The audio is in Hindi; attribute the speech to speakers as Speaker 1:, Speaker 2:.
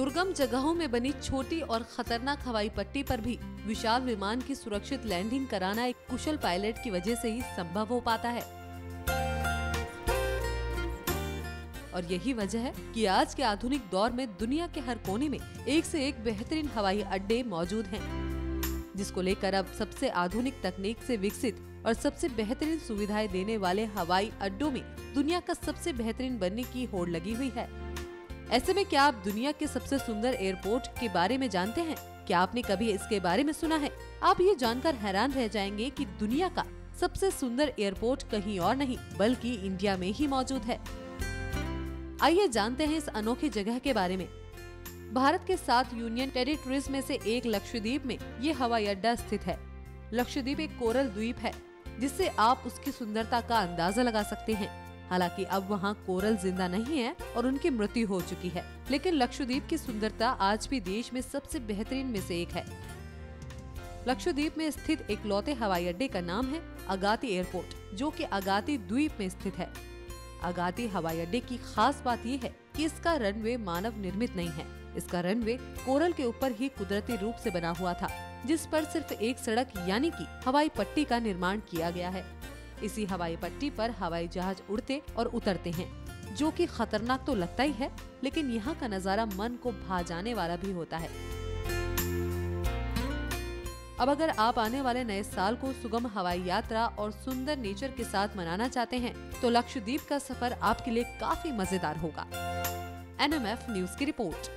Speaker 1: दुर्गम जगहों में बनी छोटी और खतरनाक हवाई पट्टी पर भी विशाल विमान की सुरक्षित लैंडिंग कराना एक कुशल पायलट की वजह से ही संभव हो पाता है। और यही वजह है कि आज के आधुनिक दौर में दुनिया के हर कोने में एक से एक बेहतरीन हवाई अड्डे मौजूद हैं, जिसको लेकर अब सबसे आधुनिक तकनीक से विकसित और सबसे बेहतरीन सुविधाएँ देने वाले हवाई अड्डों में दुनिया का सबसे बेहतरीन बनने की होड़ लगी हुई है। ऐसे में क्या आप दुनिया के सबसे सुंदर एयरपोर्ट के बारे में जानते हैं? क्या आपने कभी इसके बारे में सुना है? आप ये जानकर हैरान रह जाएँगे कि दुनिया का सबसे सुंदर एयरपोर्ट कहीं और नहीं, बल्कि इंडिया में ही मौजूद है। आइए जानते हैं इस अनोखी जगह के बारे में। भारत के सात यूनियन टेरिटरीज में से एक लक्षद्वीप में ये हवाई अड्डा स्थित है। लक्षद्वीप एक कोरल द्वीप है, जिससे आप उसकी सुंदरता का अंदाज़ा लगा सकते हैं। हालाँकि अब वहाँ कोरल ज़िंदा नहीं है और उनकी मृत्यु हो चुकी है, लेकिन लक्षद्वीप की सुंदरता आज भी देश में सबसे बेहतरीन में से एक है। लक्षद्वीप में स्थित एक लौते हवाई अड्डे का नाम है अगाती एयरपोर्ट, जो कि अगाती द्वीप में स्थित है। अगाती हवाई अड्डे की खास बात यह है कि इसका रनवे मानव निर्मित नहीं है। इसका रनवे कोरल के ऊपर ही कुदरती रूप से बना हुआ था, जिस पर सिर्फ़ एक सड़क यानी कि हवाई पट्टी का निर्माण किया गया है। इसी हवाई पट्टी पर हवाई जहाज़ उड़ते और उतरते हैं, जो कि खतरनाक तो लगता ही है, लेकिन यहाँ का नज़ारा मन को भा जाने वाला भी होता है। अब अगर आप आने वाले नए साल को सुगम हवाई यात्रा और सुंदर नेचर के साथ मनाना चाहते हैं तो लक्षद्वीप का सफ़र आपके लिए काफ़ी मज़ेदार होगा। एनएमएफ न्यूज़ की रिपोर्ट।